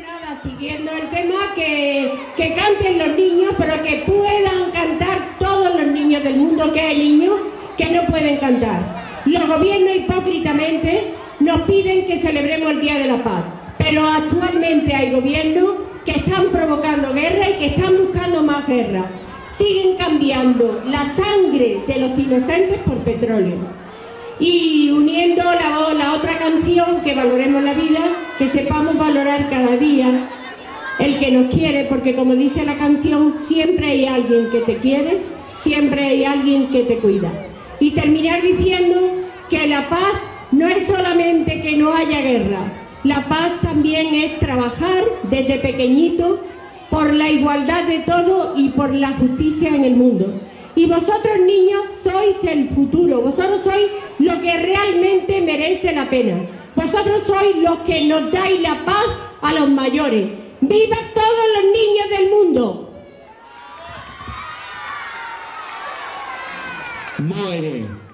nada, siguiendo el tema, que, que canten los niños, pero que puedan cantar todos los niños del mundo, que hay niños que no pueden cantar. Los gobiernos hipócritamente nos piden que celebremos el Día de la Paz, pero actualmente hay gobiernos que están provocando guerra y que están buscando más guerra. Siguen cambiando la sangre de los inocentes por petróleo. Y uniendo la, la otra canción, que valoremos la vida, que sepamos cada día el que nos quiere, porque como dice la canción, siempre hay alguien que te quiere, siempre hay alguien que te cuida. Y terminar diciendo que la paz no es solamente que no haya guerra, la paz también es trabajar desde pequeñito por la igualdad de todo y por la justicia en el mundo. Y vosotros niños sois el futuro, vosotros merece la pena. Vosotros sois los que nos dais la paz a los mayores. ¡Viva todos los niños del mundo! Muere.